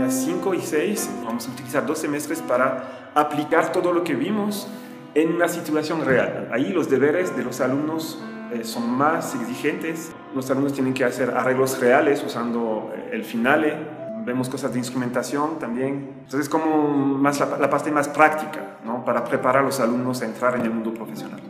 días 5 y 6 vamos a utilizar dos semestres para aplicar todo lo que vimos en una situación real. Ahí los deberes de los alumnos eh, son más exigentes. Los alumnos tienen que hacer arreglos reales usando eh, el finale. Vemos cosas de instrumentación también. Entonces es como más la, la parte más práctica ¿no? para preparar a los alumnos a entrar en el mundo profesional.